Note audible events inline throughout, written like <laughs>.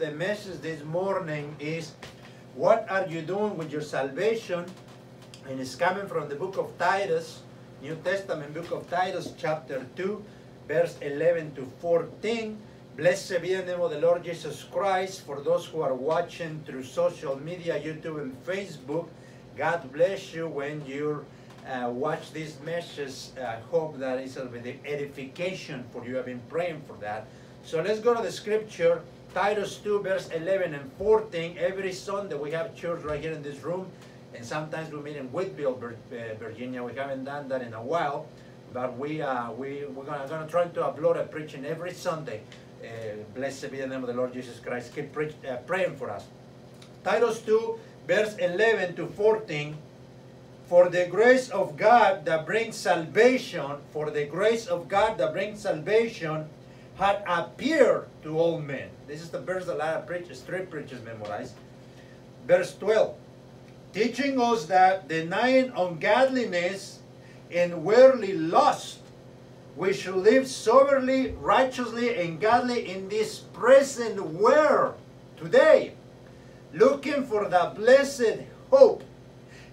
The message this morning is what are you doing with your salvation? And it's coming from the book of Titus, New Testament book of Titus, chapter 2, verse 11 to 14. Blessed be the name of the Lord Jesus Christ. For those who are watching through social media, YouTube and Facebook, God bless you when you uh, watch this message. I hope that it's a bit of edification for you. I've been praying for that. So let's go to the scripture. Titus 2, verse 11 and 14. Every Sunday we have church right here in this room. And sometimes we meet in Whitfield, uh, Virginia. We haven't done that in a while. But we, uh, we, we're gonna, gonna try to upload a preaching every Sunday. Uh, blessed be the name of the Lord Jesus Christ. Keep preach, uh, praying for us. Titus 2, verse 11 to 14. For the grace of God that brings salvation, for the grace of God that brings salvation had appeared to all men. This is the verse that a lot of preachers, street preachers memorize. Verse 12. Teaching us that denying ungodliness and worldly lust, we should live soberly, righteously, and godly in this present world today, looking for the blessed hope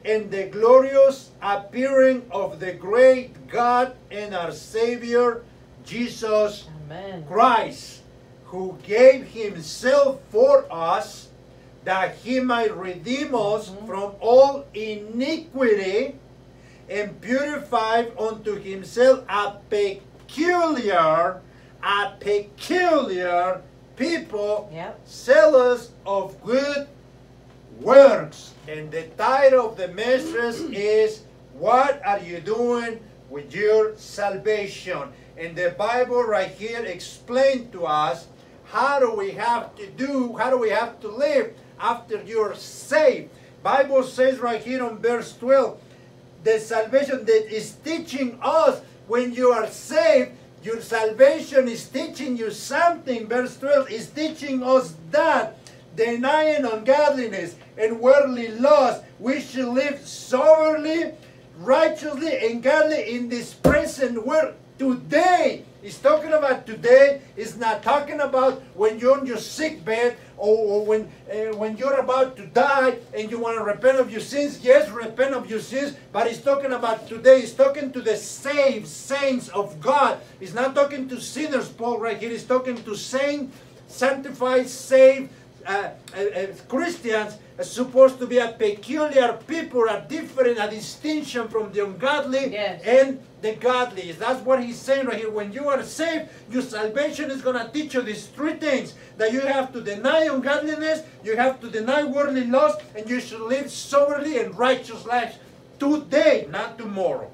and the glorious appearing of the great God and our Savior, Jesus Amen. Christ, who gave himself for us that he might redeem us mm-hmm. from all iniquity and purify unto himself a peculiar, a peculiar people, Yep. zealous of good works. And the title of the message <clears throat> is What Are You Doing with Your Salvation? And the Bible right here explained to us how do we have to do, how do we have to live after you're saved. Bible says right here on verse 12, the salvation that is teaching us when you are saved, your salvation is teaching you something. Verse 12 is teaching us that denying ungodliness and worldly lust, we should live soberly, righteously, and godly in this present world. Today, he's talking about today. He's not talking about when you're on your sick bed or, or when uh, when you're about to die and you want to repent of your sins. Yes, repent of your sins, but he's talking about today. He's talking to the saved saints of God. He's not talking to sinners, Paul, right here. He's talking to saints, sanctified, saved, uh, uh, uh, Christians are supposed to be a peculiar people, a different, a distinction from the ungodly Yes. and the godly. That's what he's saying right here. When you are saved, your salvation is going to teach you these three things that you have to deny ungodliness, you have to deny worldly lust, and you should live soberly and righteous lives today, not tomorrow.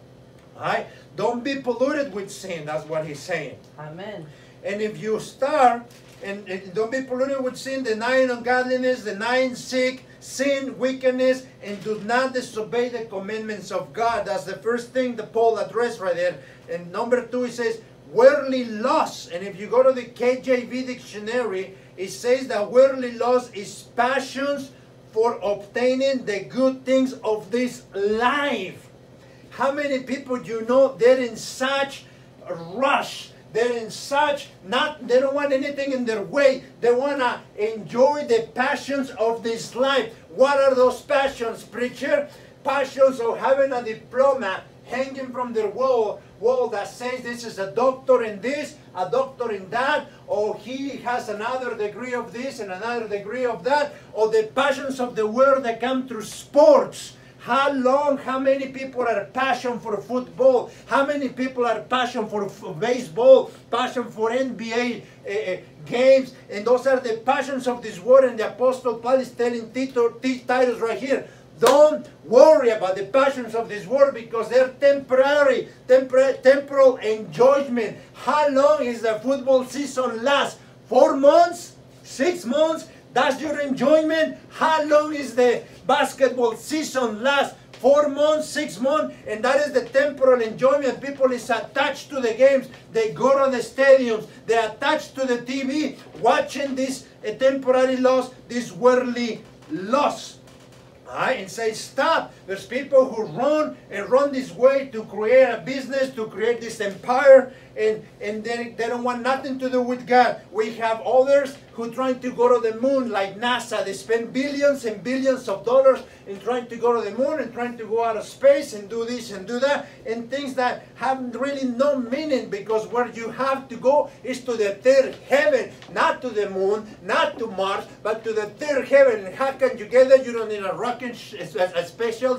All right? Don't be polluted with sin. That's what he's saying. Amen. And if you start and, and don't be polluted with sin, denying ungodliness, denying sick, sin, wickedness, and do not disobey the commandments of God. That's the first thing that Paul addressed right there. And number two, he says, worldly lust. And if you go to the KJV dictionary, it says that worldly lust is passions for obtaining the good things of this life. How many people do you know they're in such rush? They're in such not they don't want anything in their way. They wanna enjoy the passions of this life. What are those passions, preacher? Passions of having a diploma hanging from their wall wall that says this is a doctor in this, a doctor in that, or he has another degree of this and another degree of that, or the passions of the world that come through sports. How long, how many people are passion for football? How many people are passion for baseball, passion for NBA uh, uh, games? And those are the passions of this world. And the Apostle Paul is telling Tito, Titus right here, don't worry about the passions of this world because they're temporary, tempor- temporal enjoyment. How long is the football season last? Four months? Six months? That's your enjoyment? How long is the basketball season lasts Four months, six months, and that is the temporal enjoyment. People is attached to the games. They go to the stadiums. They're attached to the TV, watching this uh, temporary loss, this worldly loss. Alright, and say stop. There's people who run and run this way to create a business, to create this empire, and, and they, they don't want nothing to do with God. We have others who trying to go to the moon like NASA. They spend billions and billions of dollars in trying to go to the moon and trying to go out of space and do this and do that and things that have really no meaning because where you have to go is to the third heaven, not to the moon, not to Mars, but to the third heaven. And how can you get there? You don't need a rocket, a, a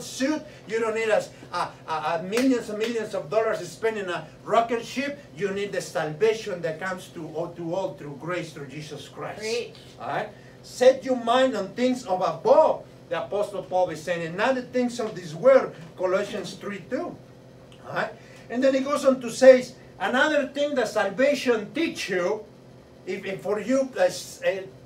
special suit. You don't need a, a, a, millions and millions of dollars spending a rocket ship. You need the salvation that comes to all, to all through grace through Jesus Christ. All right? Set your mind on things of above, the Apostle Paul is saying, and not the things of this world, Colossians 3 2. All right? And then he goes on to say, another thing that salvation teach you, if, if for you uh,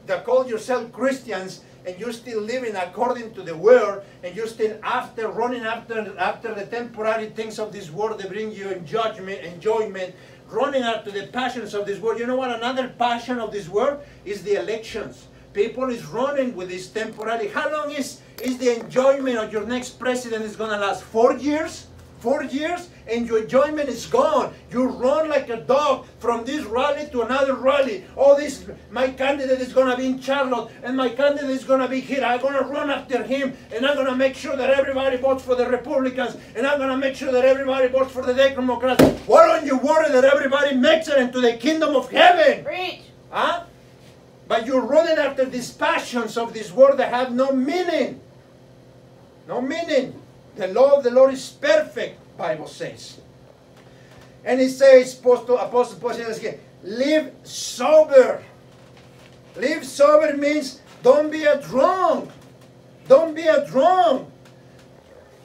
that call yourself Christians, and you're still living according to the world, and you're still after running after after the temporary things of this world that bring you enjoyment, enjoyment, running after the passions of this world. You know what? Another passion of this world is the elections. People is running with this temporary. How long is, is the enjoyment of your next president is going to last? Four years? Four years? And your enjoyment is gone. You run like a dog from this rally to another rally. Oh, this, my candidate is going to be in Charlotte, and my candidate is going to be here. I'm going to run after him, and I'm going to make sure that everybody votes for the Republicans, and I'm going to make sure that everybody votes for the Democrats. Why don't you worry that everybody makes it into the kingdom of heaven? Preach. Huh? But you're running after these passions of this world that have no meaning. No meaning. The law of the Lord is perfect, Bible says. And it says, Apostle, Apostle Paul says again, live sober. Live sober means don't be a drunk. Don't be a drunk.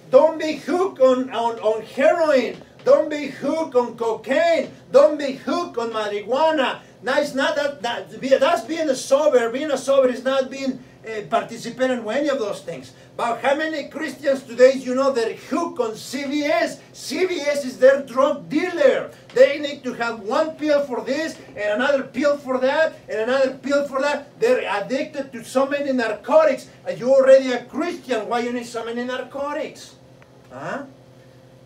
Don't be hooked on, on, on heroin. Don't be hooked on cocaine. Don't be hooked on marijuana. Now it's not that, that that's being a sober. Being a sober is not being uh, participating in any of those things. But how many Christians today you know they're hooked on CVS? CVS is their drug dealer. They need to have one pill for this and another pill for that and another pill for that. They're addicted to so many narcotics. Are you already a Christian? Why you need so many narcotics? Huh?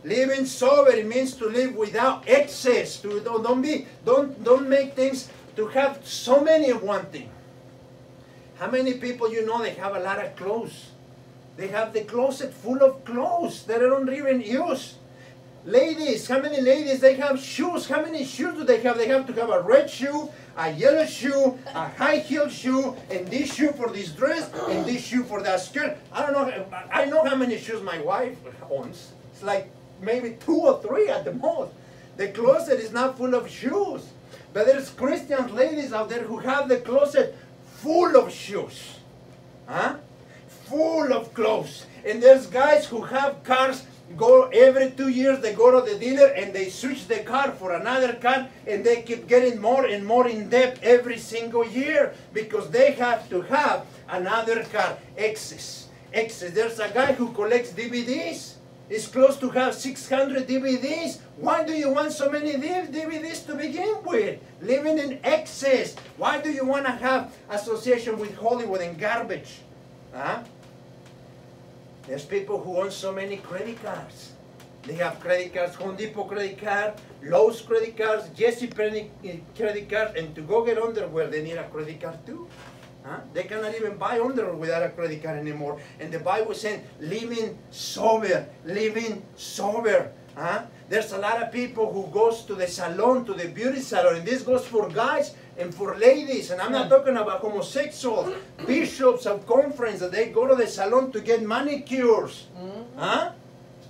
Living sober means to live without excess. To don't, don't be don't don't make things to have so many of one thing. How many people you know they have a lot of clothes? They have the closet full of clothes that they don't even use. Ladies, how many ladies they have shoes? How many shoes do they have? They have to have a red shoe, a yellow shoe, a high heel shoe, and this shoe for this dress, and this shoe for that skirt. I don't know. I know how many shoes my wife owns. It's like maybe two or three at the most. The closet is not full of shoes. But there's Christian ladies out there who have the closet full of shoes. Huh? Full of clothes. And there's guys who have cars go every two years they go to the dealer and they switch the car for another car and they keep getting more and more in debt every single year because they have to have another car excess excess there's a guy who collects dvds is close to have 600 DVDs. Why do you want so many DVDs to begin with? Living in excess. Why do you want to have association with Hollywood and garbage? Huh? There's people who own so many credit cards. They have credit cards, Home Depot credit card, Lowe's credit cards, JCPenney eh, credit card, and to go get underwear, they need a credit card too. Huh? They cannot even buy underwear without a credit card anymore. And the Bible says, living sober, living sober. Huh? There's a lot of people who goes to the salon, to the beauty salon, and this goes for guys and for ladies. And I'm not talking about homosexuals, bishops of conference that they go to the salon to get manicures. Mm -hmm. Huh?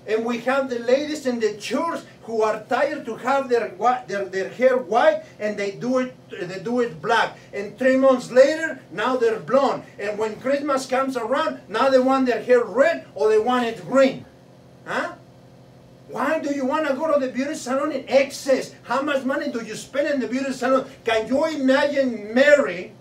And we have the ladies in the church who are tired to have their, their, their hair white and they do it they do it black. And three months later, now they're blonde. And when Christmas comes around, now they want their hair red or they want it green. Huh? Why do you want to go to the beauty salon in excess? How much money do you spend in the beauty salon? Can you imagine Mary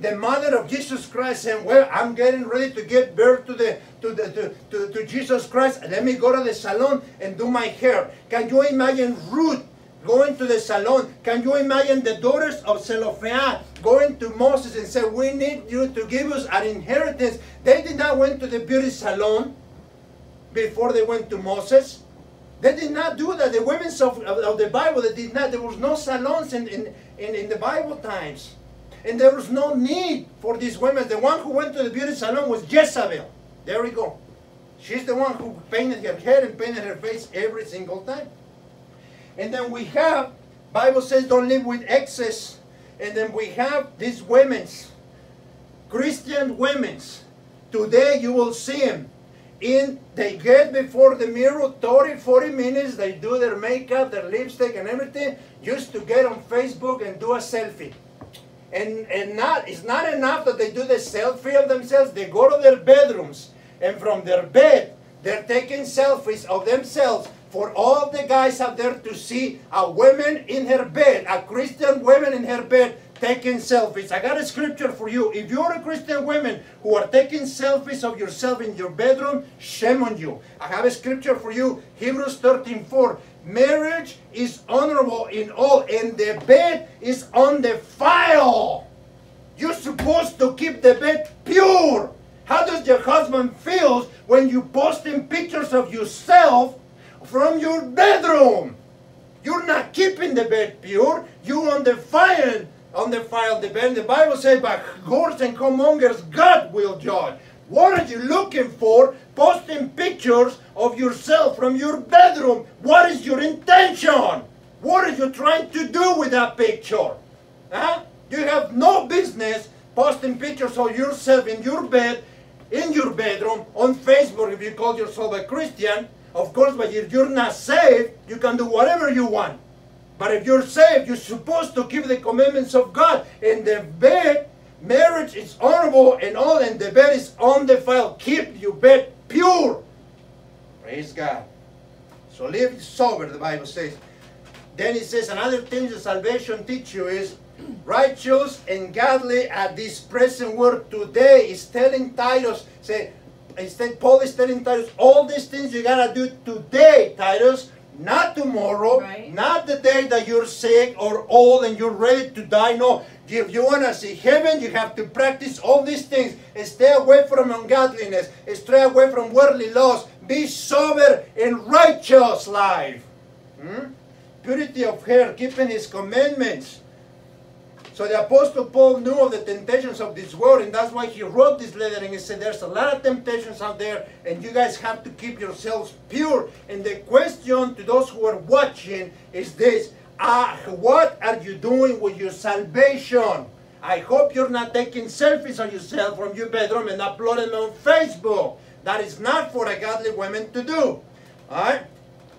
the mother of Jesus Christ saying, well, I'm getting ready to give birth to, the, to, the, to, to, to Jesus Christ. Let me go to the salon and do my hair. Can you imagine Ruth going to the salon? Can you imagine the daughters of Zelophehad going to Moses and say, we need you to give us an inheritance? They did not went to the beauty salon before they went to Moses. They did not do that. The women of, of, of the Bible, they did not. There was no salons in, in, in, in the Bible times. And there was no need for these women. The one who went to the beauty salon was Jezebel. There we go. She's the one who painted her hair and painted her face every single time. And then we have, Bible says don't live with excess. And then we have these women's, Christian women's. Today you will see them. In, they get before the mirror 30, 40 minutes. They do their makeup, their lipstick and everything. Just to get on Facebook and do a selfie. And, and not, it's not enough that they do the selfie of themselves. They go to their bedrooms. And from their bed, they're taking selfies of themselves for all the guys out there to see a woman in her bed, a Christian woman in her bed taking selfies. I got a scripture for you. If you're a Christian woman who are taking selfies of yourself in your bedroom, shame on you. I have a scripture for you, Hebrews 13, 4. Marriage is honorable in all, and the bed is undefiled. You're supposed to keep the bed pure. How does your husband feel when you post posting pictures of yourself from your bedroom? You're not keeping the bed pure. You undefiled, on the file the bed. The Bible says, by whores and commongers, God will judge. What are you looking for? Posting pictures of yourself from your bedroom. What is your intention? What are you trying to do with that picture? Huh? You have no business posting pictures of yourself in your bed, in your bedroom, on Facebook if you call yourself a Christian. Of course, but if you're not saved, you can do whatever you want. But if you're saved, you're supposed to keep the commandments of God. And the bed Marriage is honorable and all, and the bed is undefiled. Keep your bed pure. Praise God. So live sober, the Bible says. Then it says another thing the salvation teach you is <clears throat> righteous and godly at this present world today is telling Titus, say, instead Paul is telling Titus, all these things you gotta do today, Titus, not tomorrow, Right. not the day that you're sick or old and you're ready to die. No, if you want to see heaven, you have to practice all these things. Stay away from ungodliness. Stay away from worldly laws. Be sober and righteous life. Hmm? Purity of hair, keeping his commandments. So the Apostle Paul knew of the temptations of this world, and that's why he wrote this letter. And he said, There's a lot of temptations out there, and you guys have to keep yourselves pure. And the question to those who are watching is this uh, What are you doing with your salvation? I hope you're not taking selfies of yourself from your bedroom and uploading on Facebook. That is not for a godly woman to do. Alright?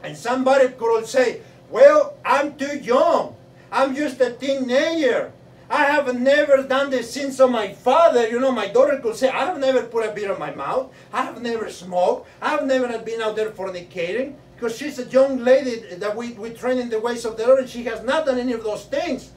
And somebody could say, Well, I'm too young. I'm just a teenager. I have never done the sins of my father. You know, my daughter could say, I have never put a beer in my mouth. I have never smoked. I have never been out there fornicating. Because she's a young lady that we, we train in the ways of the Lord, and she has not done any of those things.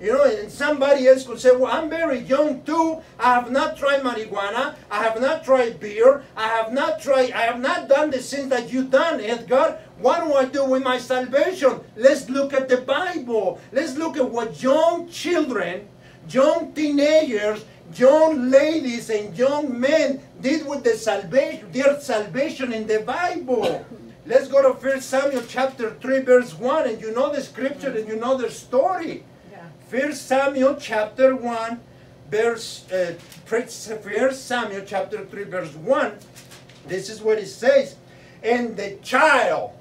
You know, and somebody else could say, Well, I'm very young too. I have not tried marijuana. I have not tried beer. I have not tried, I have not done the sins that you've done, Edgar. What do I do with my salvation? Let's look at the Bible. Let's look at what young children, young teenagers, young ladies, and young men did with the salvation, their salvation in the Bible. Let's go to 1 Samuel chapter 3, verse 1, and you know the scripture and you know the story. Yeah. First Samuel chapter 1, verse, uh, First Samuel chapter 3, verse 1. This is what it says. And the child,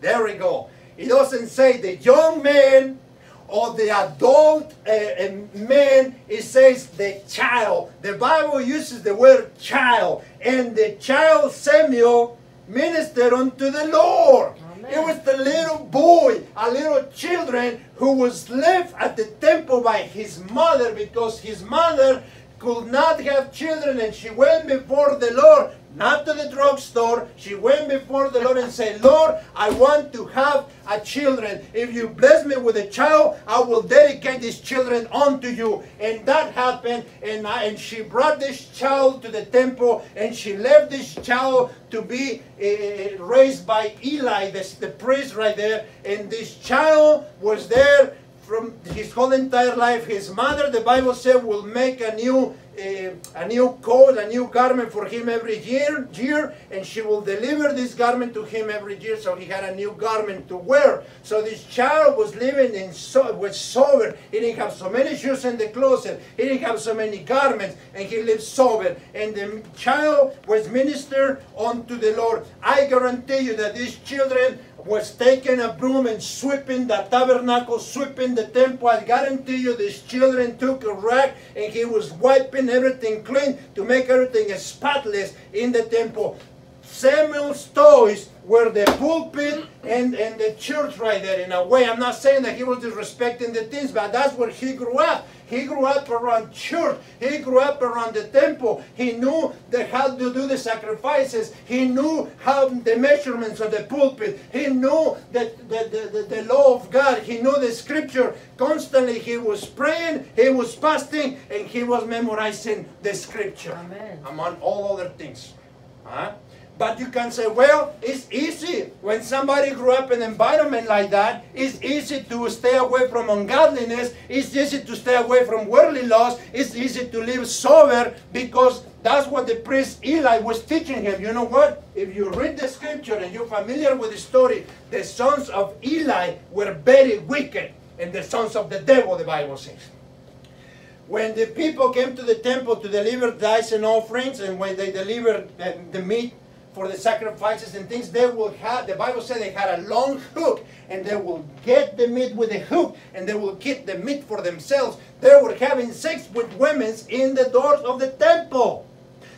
there we go. It doesn't say the young man or the adult uh, uh, man. It says the child. The Bible uses the word child. And the child Samuel ministered unto the Lord. Amen. It was the little boy, a little children who was left at the temple by his mother because his mother could not have children and she went before the Lord, not to the drugstore. She went before the Lord and said, Lord, I want to have a children. If you bless me with a child, I will dedicate these children unto you. And that happened, and, I, and she brought this child to the temple, and she left this child to be uh, raised by Eli, the, the priest right there. And this child was there from his whole entire life. His mother, the Bible said, will make a new a, new coat, a new garment for him every year, year, and she will deliver this garment to him every year. So he had a new garment to wear. So this child was living in so was sober. He didn't have so many shoes in the closet. He didn't have so many garments, and he lived sober. And the child was ministered unto the Lord. I guarantee you that these children was taking a broom and sweeping the tabernacle, sweeping the temple. I guarantee you these children took a rag and he was wiping everything clean to make everything spotless in the temple. Samuel's toys were the pulpit and, and the church right there in a way. I'm not saying that he was disrespecting the things, but that's where he grew up. He grew up around church. He grew up around the temple. He knew the, how to do the sacrifices. He knew how the measurements of the pulpit. He knew the, the, the, the law of God. He knew the scripture. Constantly he was praying, he was fasting, and he was memorizing the scripture. Amen. Among all other things. Huh? But you can say, well, it's easy. When somebody grew up in an environment like that, it's easy to stay away from ungodliness. It's easy to stay away from worldly laws. It's easy to live sober because that's what the priest Eli was teaching him. You know what? If you read the scripture and you're familiar with the story, the sons of Eli were very wicked. And the sons of the devil, the Bible says. When the people came to the temple to deliver tithes and offerings, and when they delivered the meat for the sacrifices and things, they will have, the Bible said they had a long hook, and they will get the meat with the hook, and they will keep the meat for themselves. They were having sex with women in the doors of the temple.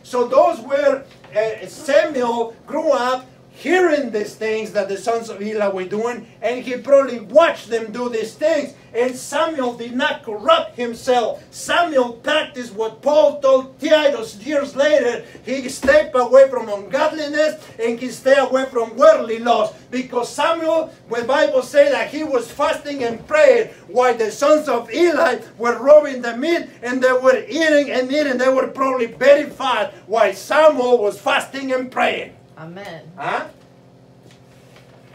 So those were, uh, Samuel grew up hearing these things that the sons of Eli were doing, and he probably watched them do these things. And Samuel did not corrupt himself. Samuel practiced what Paul told Titus years later. He stayed away from ungodliness and he stayed away from worldly laws. Because Samuel, the Bible says that he was fasting and praying while the sons of Eli were robbing the meat and they were eating and eating. They were probably very fat while Samuel was fasting and praying. Amen. Huh?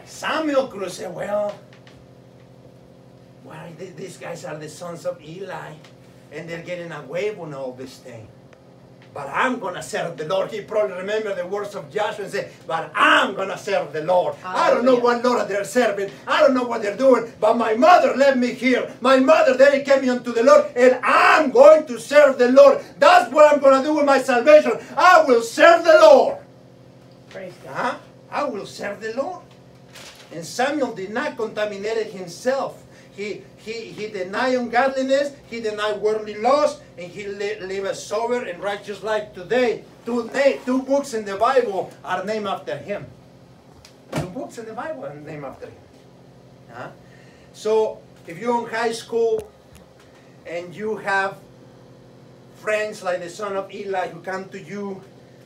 Samuel could have eh, said, well, well, these guys are the sons of Eli, and they're getting away with all this thing. But I'm gonna serve the Lord. He probably remembered the words of Joshua and said, but I'm gonna serve the Lord. I don't know what Lord they're serving. I don't know what they're doing. But my mother led me here. My mother dedicated me unto the Lord, and I'm going to serve the Lord. That's what I'm gonna do with my salvation. I will serve the Lord. Praise God. Huh? I will serve the Lord. And Samuel did not contaminate himself. He, he, he denied ungodliness, he denied worldly laws, and he li- lived a sober and righteous life today. Two, two books in the Bible are named after him. Two books in the Bible are named after him. Huh? So, if you're in high school and you have friends like the son of Eli who come to you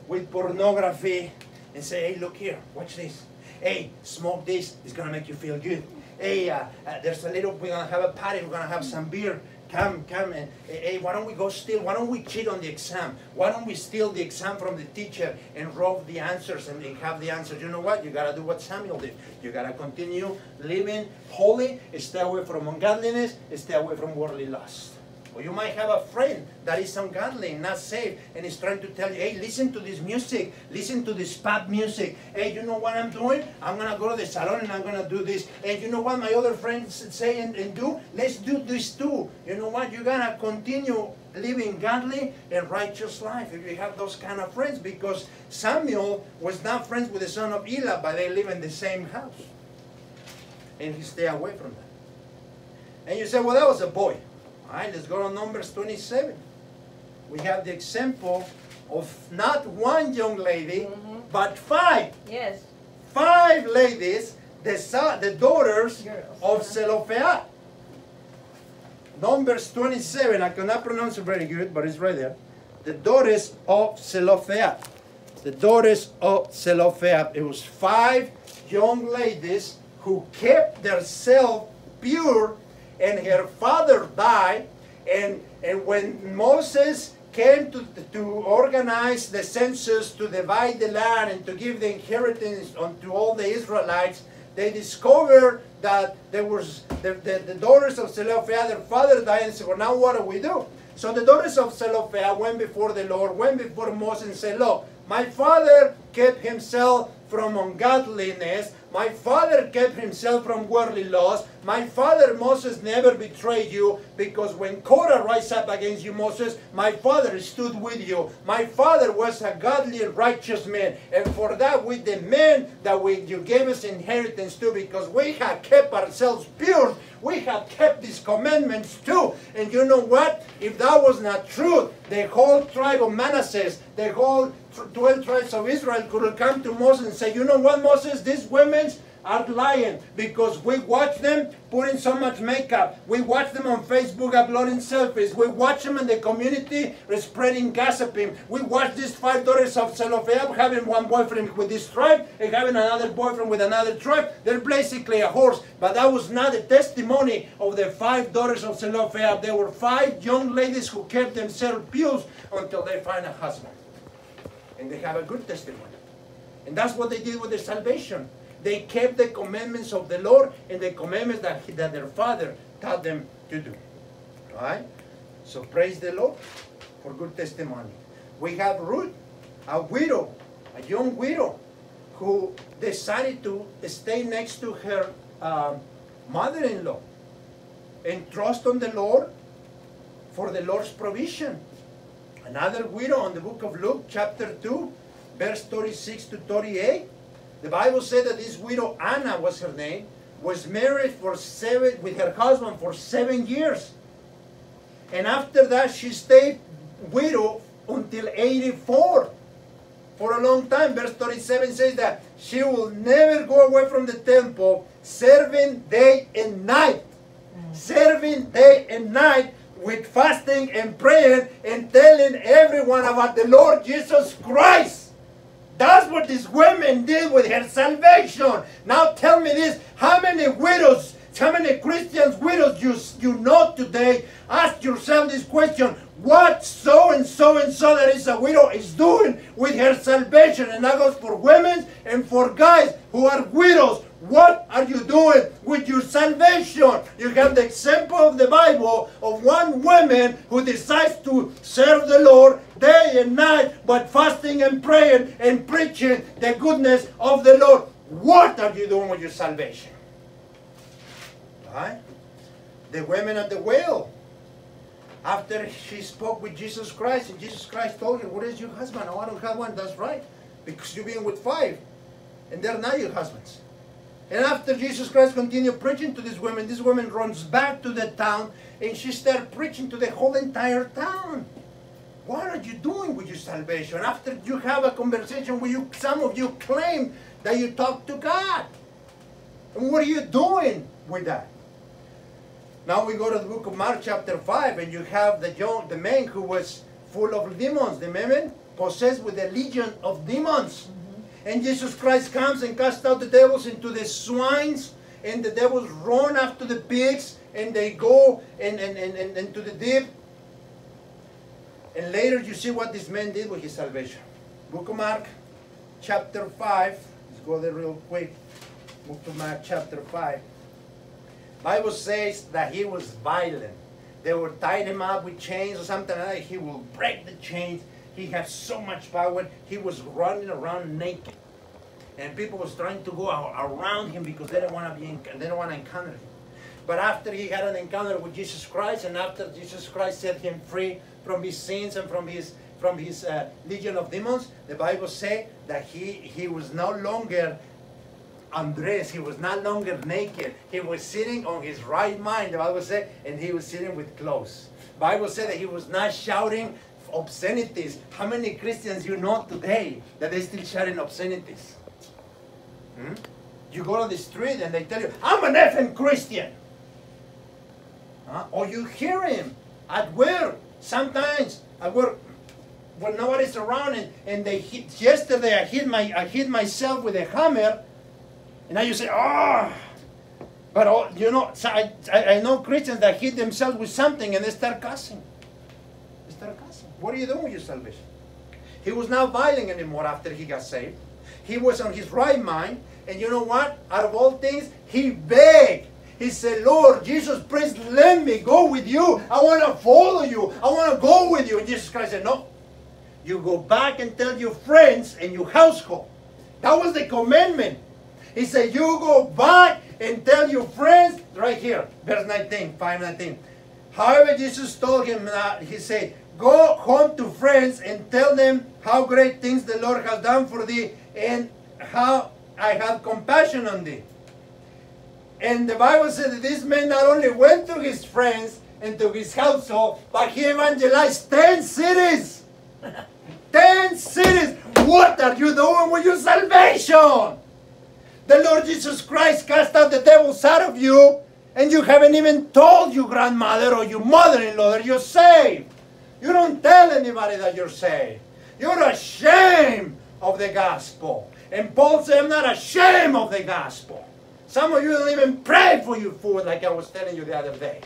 with pornography and say, hey, look here, watch this. Hey, smoke this, it's gonna make you feel good. Hey, uh, uh, there's a little, we're gonna have a party, we're gonna have some beer. Come, come, and hey, why don't we go steal? Why don't we cheat on the exam? Why don't we steal the exam from the teacher and rob the answers and, and have the answers? You know what? You gotta do what Samuel did. You gotta continue living holy, stay away from ungodliness, stay away from worldly lust. Or you might have a friend that is ungodly, and not saved, and is trying to tell you, hey, listen to this music, listen to this pop music. Hey, you know what I'm doing? I'm gonna go to the salon and I'm gonna do this. And you know what my other friends say and, and do? Let's do this too. You know what? You're gonna continue living godly and righteous life if you have those kind of friends because Samuel was not friends with the son of Eli, but they live in the same house. And he stay away from that. And you say, well, that was a boy. All right, let's go to Numbers 27. We have the example of not one young lady, Mhm. but five. Yes. Five ladies, the, the daughters Girls. of Zelophehad. Numbers 27, I cannot pronounce it very good, but it's right there. The daughters of Zelophehad. The daughters of Zelophehad. It was five young ladies who kept themselves pure, and her father died. And, and when Moses came to, to organize the census to divide the land and to give the inheritance unto all the Israelites, they discovered that there was the, the, the daughters of Zelophehad, their father died, and said, Well, now what do we do? So the daughters of Zelophehad went before the Lord, went before Moses and said, Look, my father kept himself from ungodliness. My father kept himself from worldly laws. My father Moses never betrayed you because when Korah rise up against you, Moses, my father stood with you. My father was a godly and righteous man. And for that we demand that we, you gave us inheritance too because we have kept ourselves pure. We have kept these commandments too. And you know what? If that was not true, the whole tribe of Manasseh, the whole 12 tribes of Israel could have come to Moses and say, you know what, Moses, these women are lying because we watch them putting so much makeup. We watch them on Facebook uploading selfies. We watch them in the community spreading gossiping. We watch these five daughters of Zelophehad having one boyfriend with this tribe and having another boyfriend with another tribe. They're basically a horse. But that was not the testimony of the five daughters of Zelophehad. There were five young ladies who kept themselves pure until they find a husband. And they have a good testimony. And that's what they did with their salvation. They kept the commandments of the Lord and the commandments that, that their father taught them to do. Right? So praise the Lord for good testimony. We have Ruth, a widow, a young widow, who decided to stay next to her um, mother-in-law and trust on the Lord for the Lord's provision. Another widow on the book of Luke, chapter 2, verse 36 to 38. The Bible said that this widow, Anna was her name, was married for seven with her husband for seven years. And after that, she stayed widow until 84 for a long time. Verse 37 says that she will never go away from the temple, serving day and night. Mm. Serving day and night with fasting and prayer and telling everyone about the Lord Jesus Christ. That's what these women did with her salvation. Now tell me this, how many widows, how many Christians widows you, you know today? Ask yourself this question. What so and so and so that is a widow is doing with her salvation? And that goes for women and for guys who are widows. What are you doing with your salvation? You have the example of the Bible of one woman who decides to serve the Lord day and night, but fasting and praying and preaching the goodness of the Lord. What are you doing with your salvation? Right? The women at the well. After she spoke with Jesus Christ, and Jesus Christ told her, What is your husband? Oh, I don't have one. That's right. Because you've been with five. And they're not your husbands. And after Jesus Christ continued preaching to these women, this woman runs back to the town and she started preaching to the whole entire town. What are you doing with your salvation? After you have a conversation with you, some of you claim that you talk to God. And what are you doing with that? Now we go to the book of Mark chapter 5 and you have the young, the man who was full of demons, the man possessed with a legion of demons. Mm-hmm. And Jesus Christ comes and casts out the devils into the swines, and the devils run after the pigs, and they go and, and, and, and, into the deep. And later you see what this man did with his salvation. Book of Mark, chapter 5. Let's go there real quick. Book of Mark, chapter 5. Bible says that he was violent. They would tie him up with chains or something like that. He will break the chains he had so much power. He was running around naked. And people was trying to go around him because they didn't want to be they didn't want to encounter him. But after he had an encounter with Jesus Christ, and after Jesus Christ set him free from his sins and from his from his uh, legion of demons, the Bible say that he he was no longer undressed. He was no longer naked. He was sitting on his right mind. The Bible said, and he was sitting with clothes. Bible said that he was not shouting obscenities. How many Christians you know today that they still shouting obscenities? Hmm? You go on the street and they tell you, I'm an effing Christian. Huh? Or you hear him at work. Sometimes I work when nobody's around and, and they hit, yesterday I hit my I hit myself with a hammer and now you say, oh but oh, you know, I, I know Christians that hit themselves with something and they start cussing. They start cussing. What are you doing with your salvation? He was not violent anymore after he got saved. He was on his right mind. And you know what? Out of all things, he begged. He said, Lord, Jesus, please let me go with you. I want to follow you. I want to go with you. And Jesus Christ said, No. You go back and tell your friends and your household. That was the commandment. He said, You go back and tell your friends, right here, verse 19, 5 19. However, Jesus told him that, he said, Go home to friends and tell them how great things the Lord has done for thee and how I have compassion on thee. And the Bible said that this man not only went to his friends and to his household, but he evangelized 10 cities. <laughs> 10 cities. What are you doing with your salvation? The Lord Jesus Christ cast out the devils out of you, and you haven't even told your grandmother or your mother-in-law that you're saved. You don't tell anybody that you're saved. You're ashamed of the gospel. And Paul said, I'm not ashamed of the gospel. Some of you don't even pray for your food like I was telling you the other day.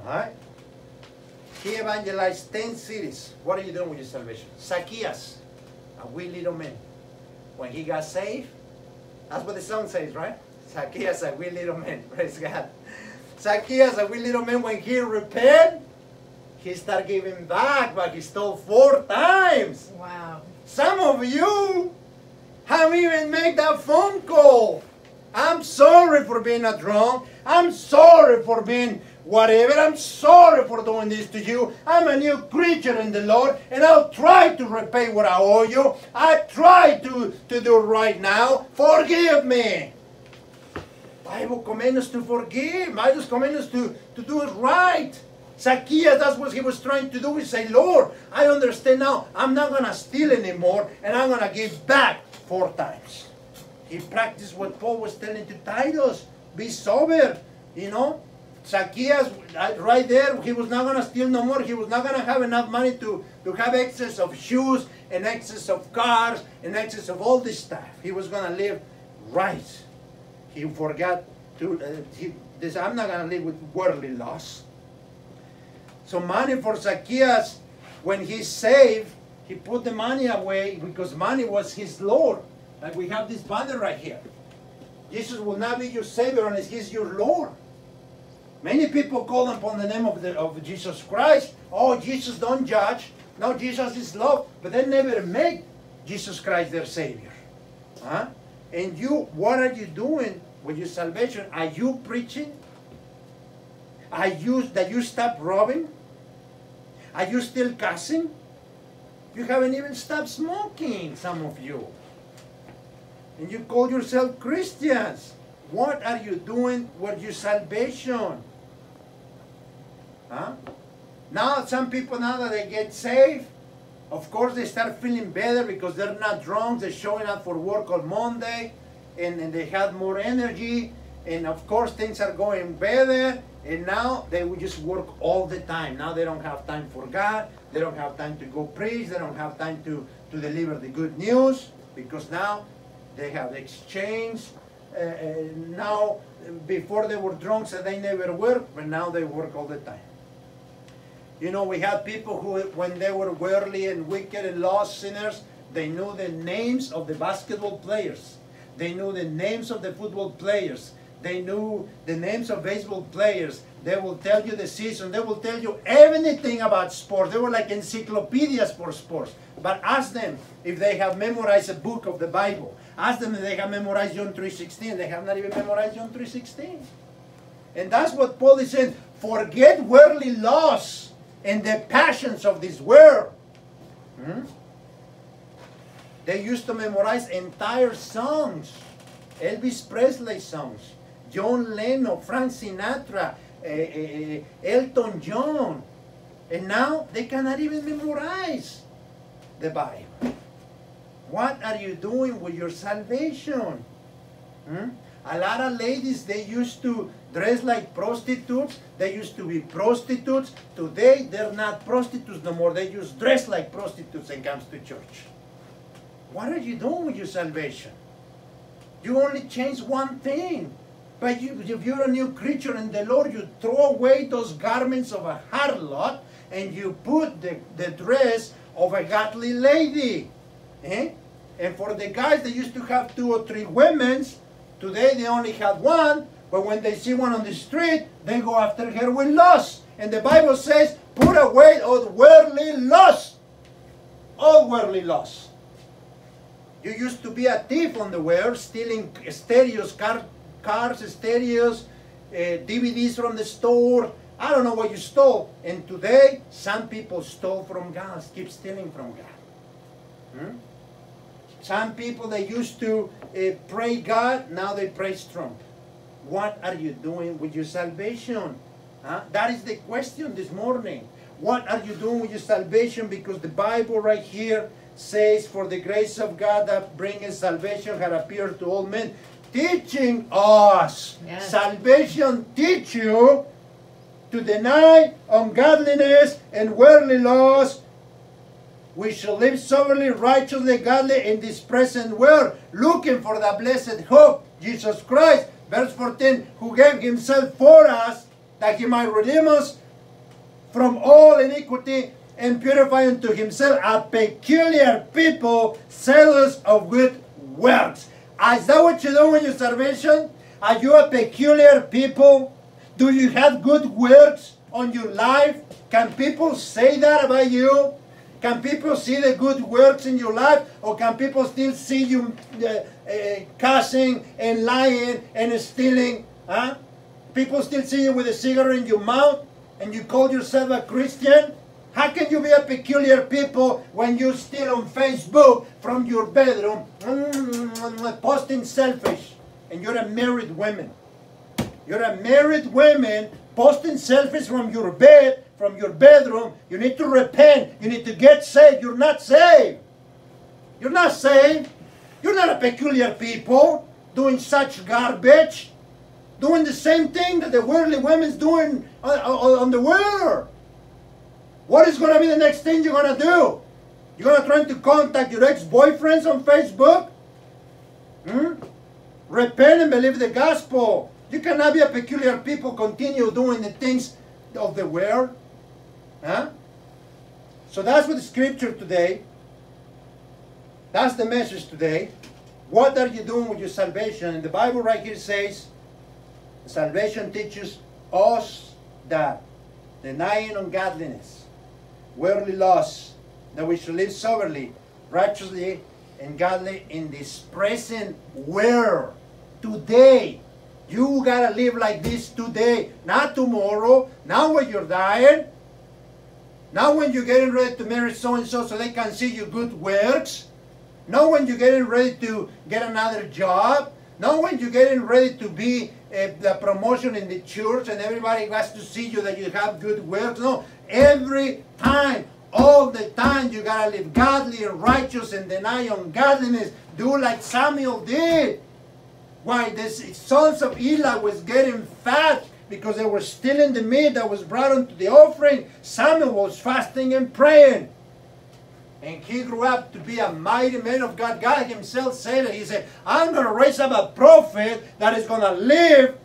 Alright? He evangelized 10 cities. What are you doing with your salvation? Zacchaeus, a wee little man. When he got saved, that's what the song says, right? Zacchaeus, a wee little man. <laughs> Praise God. Zacchaeus, a wee little man, when he repented, he started giving back, but he stole four times. Wow. Some of you have even made that phone call. I'm sorry for being a drunk. I'm sorry for being whatever. I'm sorry for doing this to you. I'm a new creature in the Lord, and I'll try to repay what I owe you. I try to, to do right now. Forgive me. Bible commands us to forgive. Bible commands us to, to do it right. Zacchaeus, that's what he was trying to do. He say, Lord, I understand now. I'm not going to steal anymore, and I'm going to give back four times. He practiced what Paul was telling to Titus. Be sober, you know. Zacchaeus, right there, he was not going to steal no more. He was not going to have enough money to, to have excess of shoes and excess of cars and excess of all this stuff. He was going to live right. He forgot to, uh, he, this, I'm not going to live with worldly loss. So money for Zacchaeus, when he saved, he put the money away because money was his Lord. Like we have this banner right here. Jesus will not be your Savior unless He's your Lord. Many people call upon the name of, the, of Jesus Christ. Oh, Jesus don't judge. No, Jesus is love. But they never make Jesus Christ their Savior. Huh? And you, what are you doing with your salvation? Are you preaching? Are you, that you stop robbing? Are you still cussing? You haven't even stopped smoking, some of you. And you call yourself Christians. What are you doing with your salvation? Huh? Now, some people, now that they get saved, of course, they start feeling better because they're not drunk. They're showing up for work on Monday, and, and they have more energy. And of course, things are going better. And now they will just work all the time. Now they don't have time for God. They don't have time to go preach. They don't have time to, to deliver the good news because now they have exchanged. Uh, uh, now, before they were drunk, so they never work, but now they work all the time. You know, we have people who, when they were worldly and wicked and lost sinners, they knew the names of the basketball players. They knew the names of the football players. They knew the names of baseball players. They will tell you the season. They will tell you everything about sports. They were like encyclopedias for sports. But ask them if they have memorized a book of the Bible. Ask them if they have memorized John 3.16. They have not even memorized John 3.16. And that's what Paul is saying. Forget worldly loss and the passions of this world. Hmm? They used to memorize entire songs. Elvis Presley songs. John Lennon, Frank Sinatra, uh, Elton John. And now they cannot even memorize the Bible. What are you doing with your salvation? Hmm? A lot of ladies, they used to dress like prostitutes. They used to be prostitutes. Today, they're not prostitutes no more. They just dress like prostitutes and comes to church. What are you doing with your salvation? You only change one thing. But you, if you're a new creature in the Lord, you throw away those garments of a harlot and you put the, the dress of a godly lady. Eh? And for the guys that used to have two or three women, Today they only have one, but when they see one on the street, they go after her with lust. And the Bible says, put away all worldly lust. All worldly lust. You used to be a thief on the world, stealing stereos, car, cars, stereos, uh, DVDs from the store. I don't know what you stole. And today, some people stole from God, keep stealing from God. Hmm? Some people that used to uh, pray God, now they praise Trump. What are you doing with your salvation? Huh? That is the question this morning. What are you doing with your salvation? Because the Bible right here says, For the grace of God that bringeth salvation had appeared to all men, teaching us. Yes. Salvation teach you to deny ungodliness and worldly laws. We shall live soberly, righteously, godly in this present world, looking for the blessed hope, Jesus Christ. Verse 14, who gave himself for us, that he might redeem us from all iniquity and purify unto himself a peculiar people, zealous of good works. Is that what you do with your salvation? Are you a peculiar people? Do you have good works on your life? Can people say that about you? Can people see the good works in your life? Or can people still see you uh, uh, cussing and lying and stealing? Huh? People still see you with a cigarette in your mouth and you call yourself a Christian? How can you be a peculiar people when you're still on Facebook from your bedroom mm, posting selfish and you're a married woman? You're a married woman posting selfies from your bed, from your bedroom. You need to repent. You need to get saved. You're not saved. You're not saved. You're not a peculiar people doing such garbage, doing the same thing that the worldly women's doing on, on the world. What is going to be the next thing you're going to do? You're going to try to contact your ex-boyfriends on Facebook? Hmm? Repent and believe the gospel. You cannot be a peculiar people, continue doing the things of the world. Huh? So that's what the scripture today. That's the message today. What are you doing with your salvation? And the Bible right here says, salvation teaches us that denying ungodliness, worldly loss, that we should live soberly, righteously, and godly in this present world. Today, you gotta live like this today, not tomorrow, not when you're dying, not when you're getting ready to marry so and so so they can see your good works, not when you're getting ready to get another job, not when you're getting ready to be uh, the promotion in the church and everybody wants to see you that you have good works. No, every time, all the time, you gotta live godly and righteous and deny ungodliness. Do like Samuel did. Why the sons of Eli was getting fat because they were stealing the meat that was brought unto the offering. Samuel was fasting and praying. And he grew up to be a mighty man of God. God himself said it. He said, I'm going to raise up a prophet that is going to live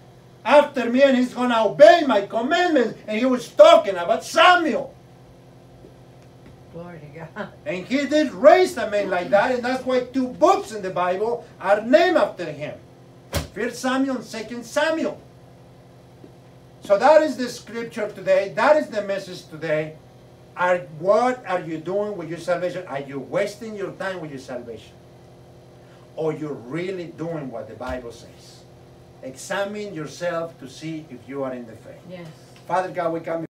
after me and he's going to obey my commandments. And he was talking about Samuel. Glory to God. And he did raise a man like that. And that's why two books in the Bible are named after him. First Samuel and Second Samuel. So that is the scripture today. That is the message today. Are, what are you doing with your salvation? Are you wasting your time with your salvation? Or you're really doing what the Bible says? Examine yourself to see if you are in the faith. Yes. Father God, we come